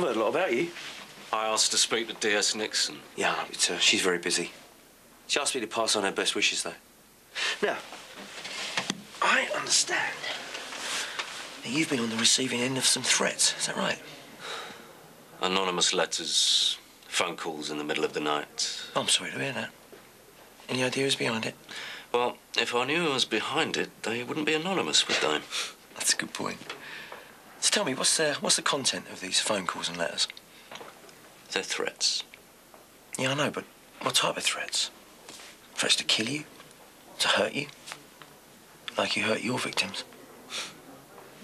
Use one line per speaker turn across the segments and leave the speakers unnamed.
I've heard a lot about you.
I asked to speak to D.S. Nixon.
Yeah, but uh, she's very busy. She asked me to pass on her best wishes, though. Now, I understand that you've been on the receiving end of some threats. Is that right?
Anonymous letters, phone calls in the middle of the night.
I'm sorry to hear that. Any ideas behind it?
Well, if I knew who was behind it, they wouldn't be anonymous, would they?
That's a good point. So tell me, what's the, what's the content of these phone calls and letters?
They're threats.
Yeah, I know, but what type of threats? Threats to kill you? To hurt you? Like you hurt your victims?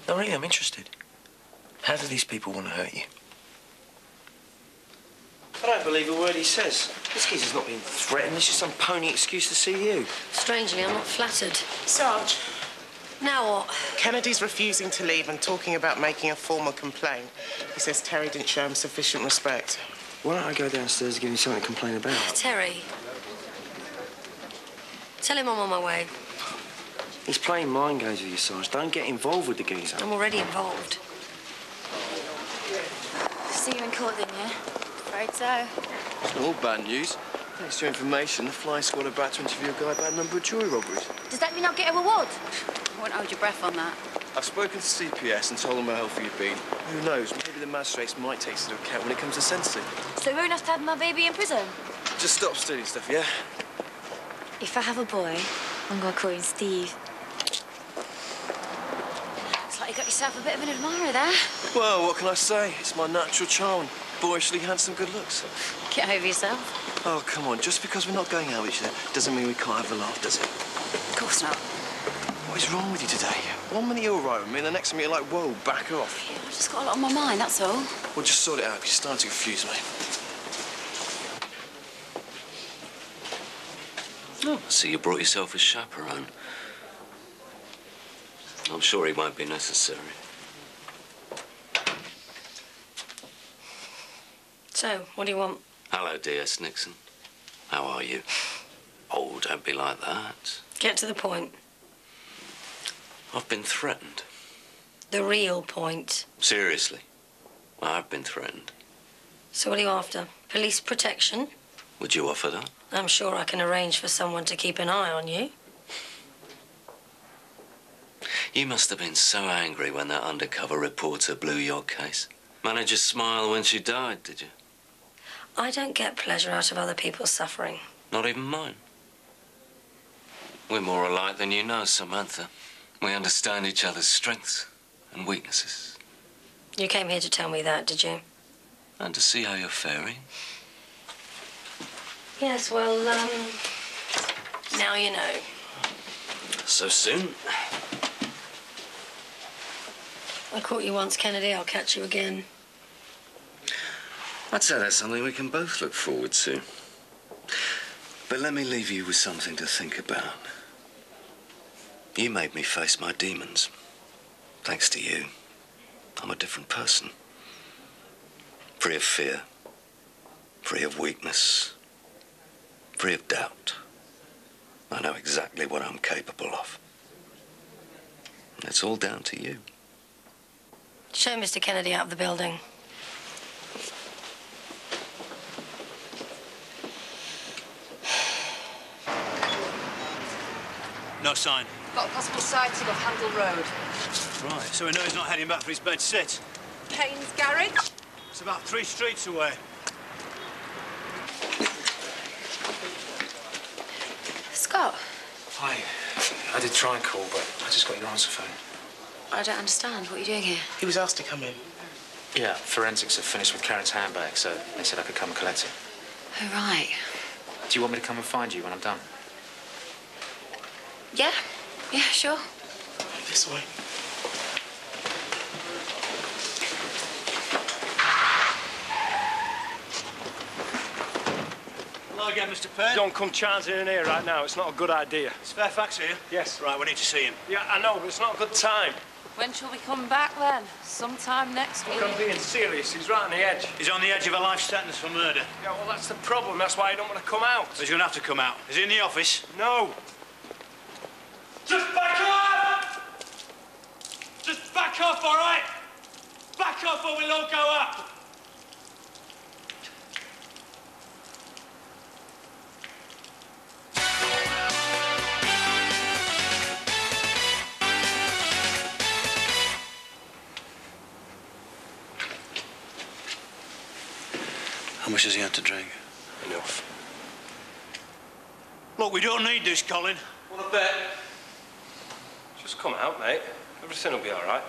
No, really, I'm interested. How do these people want to hurt you? I don't believe a word he says. This geezer's not being threatened. It's just some pony excuse to see you.
Strangely, I'm not flattered.
Sarge,
Now what?
Kennedy's refusing to leave and talking about making a formal complaint. He says Terry didn't show him sufficient respect.
Why don't I go downstairs and give him something to complain about?
Ah, Terry. Tell him I'm on my way.
He's playing mind games with you, Sarge. Don't get involved with the geezer.
I'm already involved.
See you in court, then, yeah? Afraid so.
It's not all bad news. Thanks to your information, the fly squad are about to interview a guy about a number of jewellery robberies.
Does that mean I'll get a reward? I won't hold your breath on that.
I've spoken to CPS and told them how healthy you've been. Who knows, maybe the magistrates might take this into account when it comes to sentencing.
So ruin us to have my baby in prison?
Just stop stealing stuff, yeah?
If I have a boy, I'm gonna call him Steve. Looks like you got yourself a bit of an admirer there.
Well, what can I say? It's my natural charm. Boyishly handsome good looks.
Get over yourself.
Oh, come on. Just because we're not going out with each other doesn't mean we can't have a laugh, does it?
Of course not.
What is wrong with you today? One minute you're all right with me, and the next minute you're like, whoa, back off.
I've just got a lot on my mind, that's all.
Well, just sort it out, 'cause you're starting to confuse me.
Oh, I see you brought yourself a chaperone. I'm sure he won't be necessary.
So, what do you want?
Hello, D.S. Nixon. How are you? Oh, don't be like that.
Get to the point.
I've been threatened.
The real point.
Seriously. I've been threatened.
So, what are you after? Police protection?
Would you offer that?
I'm sure I can arrange for someone to keep an eye on you.
You must have been so angry when that undercover reporter blew your case. Manage a smile when she died, did you?
I don't get pleasure out of other people's suffering.
Not even mine. We're more alike than you know, Samantha. We understand each other's strengths and weaknesses.
You came here to tell me that, did you?
And to see how you're faring.
Yes, well, um. Now you know.
So soon?
I caught you once, Kennedy. I'll catch you again.
I'd say that's something we can both look forward to. But let me leave you with something to think about. You made me face my demons. Thanks to you, I'm a different person. Free of fear, free of weakness, free of doubt. I know exactly what I'm capable of. It's all down to you.
Show Mr. Kennedy out of the building.
No sign.
Got a possible sighting of Handel Road.
Right, so we know he's not heading back for his bed sit.
Kane's Garage.
It's about three streets away.
Scott,
Hi. I did try and call, but I just got your answer phone.
I don't understand. What are you doing here?
He was asked to come in.
Yeah, forensics have finished with Karen's handbag, so they said I could come and collect it.
Oh, right.
Do you want me to come and find you when I'm done?
Yeah? Yeah, sure.
This way.
Hello again, Mr. Penn.
Don't come charging in here right now. It's not a good idea.
It's Fairfax here?
Yes.
Right, we need to see him.
Yeah, I know, but it's not a good time.
When shall we come back then? Sometime next week.
Look, I'm being serious. He's right on the edge.
He's on the edge of a life sentence for murder.
Yeah, well, that's the problem. That's why I don't want to come out.
He's going to have to come out. Is he in the office?
No. Just back off! Just back off, all right? Back off or we'll all go up.
How much has he had to drink?
Enough.
Look, we don't need this, Colin.
Want a bet. Just come out, mate. Everything will be all right.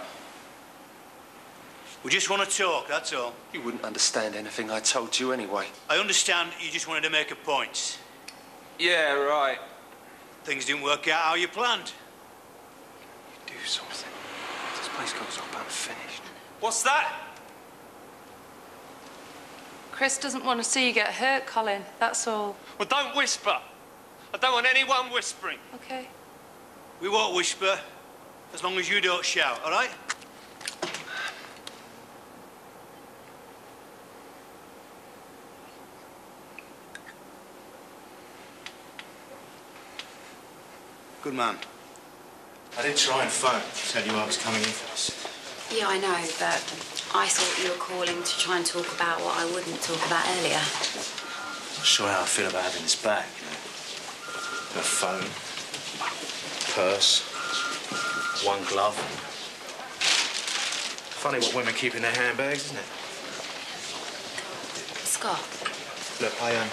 We just want to talk, that's all.
You wouldn't understand anything I told you anyway.
I understand you just wanted to make a point.
Yeah, right.
Things didn't work out how you planned.
You do something. This place goes up unfinished.
What's that? Chris doesn't want to see you get hurt, Colin. That's all.
Well, don't whisper. I don't want anyone whispering.
Okay.
We won't whisper, as long as you don't shout, all right?
Good man. I did try and phone, tell you I was coming in for this.
Yeah, I know, but I thought you were calling to try and talk about what I wouldn't talk about earlier.
Not sure how I feel about having this back, you know. Her phone, purse, one glove. Funny what women keep in their handbags, isn't it?
Scott,
Look, I, um...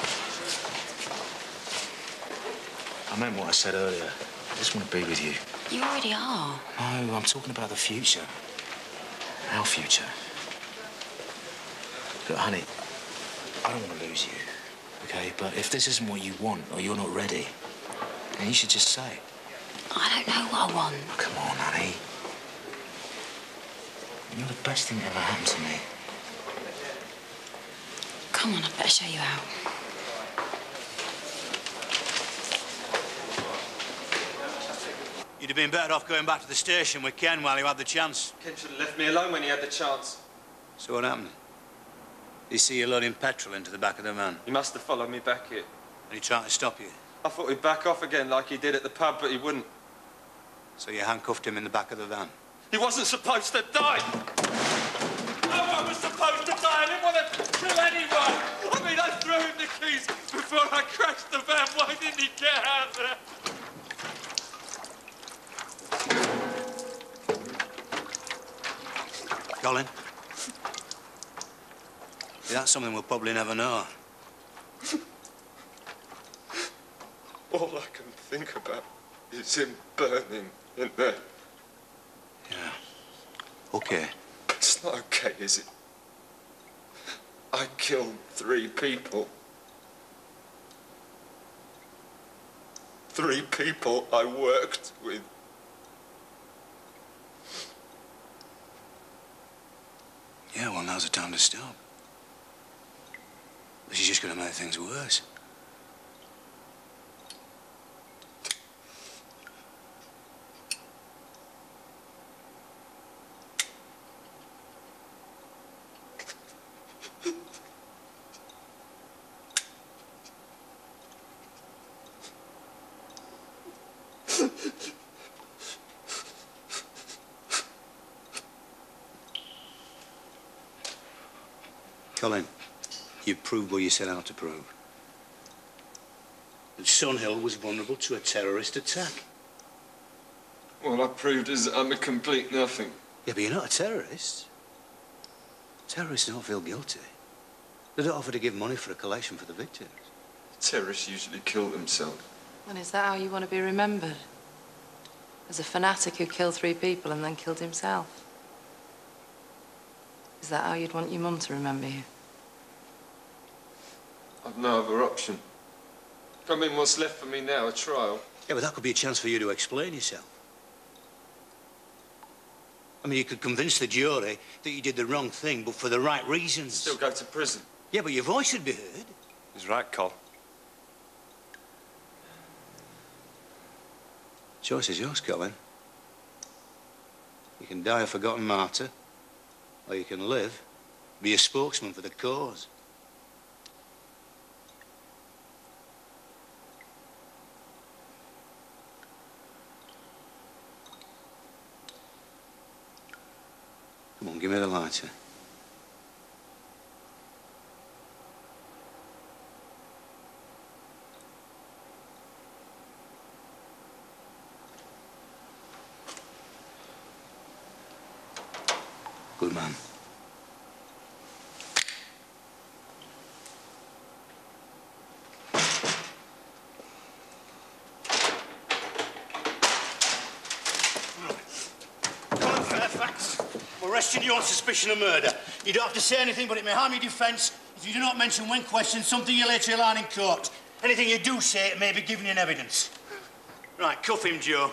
I meant what I said earlier. I just want to be with you.
you already are.
No, I'm talking about the future. Our future. Look, honey, I don't want to lose you, okay? But if this isn't what you want or you're not ready, then you should just say.
I don't know what I want.
Oh, come on, honey. You're the best thing that ever happened to me.
Come on, I'd better show you out.
You'd have been better off going back to the station with Ken while you had the chance.
Ken should have left me alone when he had the chance.
So what happened? You see you loading petrol into the back of the van.
He must have followed me back here.
And he tried to stop you.
I thought he'd back off again like he did at the pub, but he wouldn't.
So you handcuffed him in the back of the van.
He wasn't supposed to die. No one was supposed to die. I didn't want to kill anyone. I mean, I threw him the keys before I crashed the van. Why didn't he get out there?
Colin? Yeah, that's something we'll probably never know.
All I can think about is him burning in there.
Yeah. Okay.
It's not okay, is it? I killed three people. Three people I worked with.
Yeah, well, now's the time to stop. This is just going to make things worse. Colin, you proved what you set out to prove. That Sunhill was vulnerable to a terrorist attack.
What I proved is that I'm a complete nothing.
Yeah, but you're not a terrorist. Terrorists don't feel guilty. They don't offer to give money for a collection for the victims.
Terrorists usually kill themselves.
And is that how you want to be remembered? As a fanatic who killed three people and then killed himself? Is that how you'd want your mum to remember you?
I've no other option. I mean, what's left for me now? A trial?
Yeah, but that could be a chance for you to explain yourself. I mean, you could convince the jury that you did the wrong thing, but for the right reasons.
Still go to prison.
Yeah, but your voice would be heard.
He's right, Col.
Choice is yours, Colin. You can die a forgotten martyr, or you can live, be a spokesman for the cause. On, give me the lighter. Good man. Arresting you on suspicion of murder. You don't have to say anything, but it may harm your defence if you do not mention when questioned something you later learn in court. Anything you do say, it may be given in evidence. Right, cuff him, Joe.